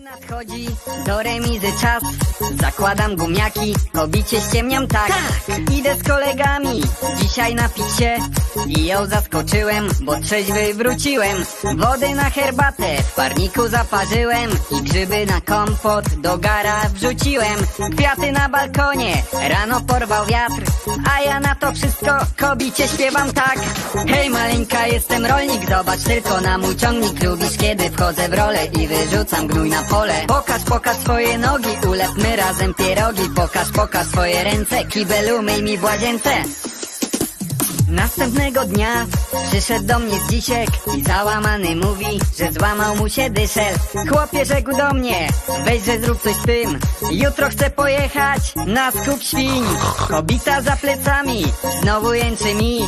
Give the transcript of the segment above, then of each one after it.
Nadchodzi. Do remizy czas. Zakładam gumiaki, kobicie ściemniam tak. Idę z kolegami, dzisiaj napić się I ją zaskoczyłem, bo trzeźwy wróciłem. Wody na herbatę w parniku zaparzyłem. I grzyby na kompot do gara wrzuciłem. Kwiaty na balkonie, rano porwał wiatr. A ja na to wszystko kobicie śpiewam tak. Hej maleńka, jestem rolnik, zobacz tylko na mój ciągnik. Lubisz kiedy wchodzę w rolę i wyrzucam gnój na pole Pokaż, pokaż swoje nogi, ulepmy razem pierogi Pokaż, pokaż swoje ręce, kibel umyj mi w łazience Następnego dnia przyszedł do mnie Zdzisiek i załamany mówi, że złamał mu się dyszel. Chłopie rzekł do mnie, weź, że zrób coś z tym. Jutro chcę pojechać na skup świń. Kobita za plecami, znowu jęczy mi.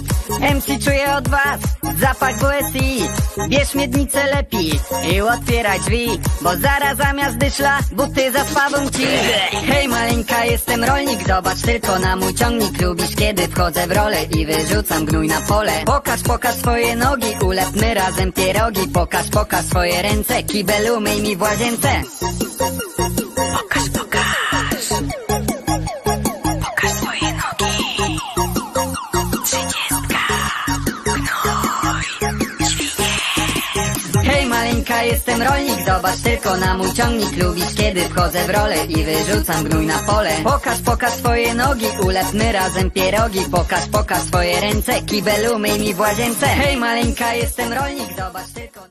MC czuję od was zapach WSI. Bierz miednicę lepiej i otwieraj drzwi, bo zaraz zamiast dyszla buty zaspawą ci. Hej maleńka, jestem rolnik, zobacz tylko na mój ciągnik. Lubisz kiedy wchodzę w rolę i wyrzucam gnój na pole. Pokaż, pokaż swoje nogi, ulepmy razem pierogi. Pokaż, pokaż swoje ręce, kibel umyj mi w łazience. Maleńka, jestem rolnik, zobacz tylko na mój ciągnik. Lubisz kiedy wchodzę w rolę i wyrzucam gnój na pole. Pokaż, pokaż swoje nogi, ulepmy razem pierogi. Pokaż, pokaż swoje ręce, kibel umyj mi w łazience. Hej maleńka, jestem rolnik, zobacz tylko